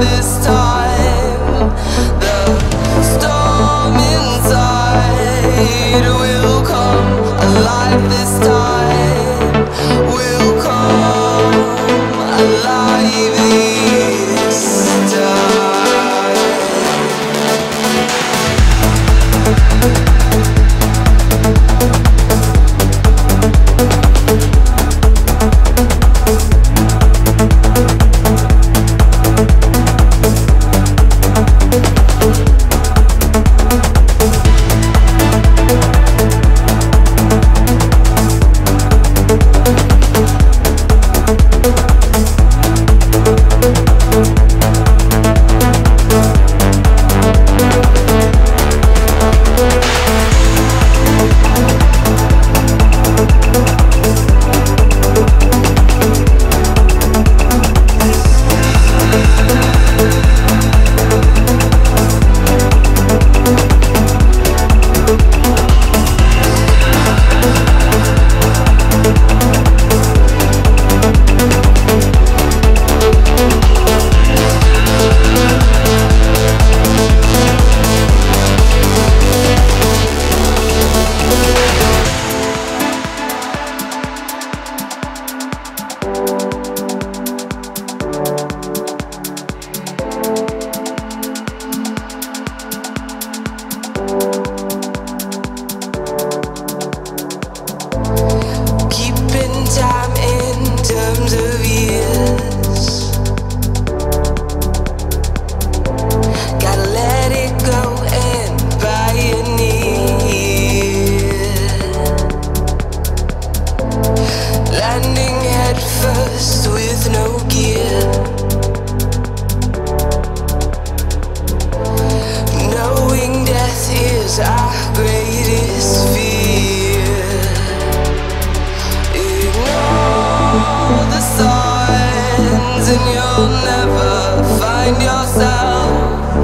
this time.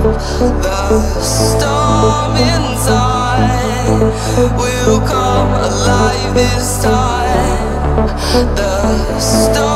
The storm inside will come alive this time. The storm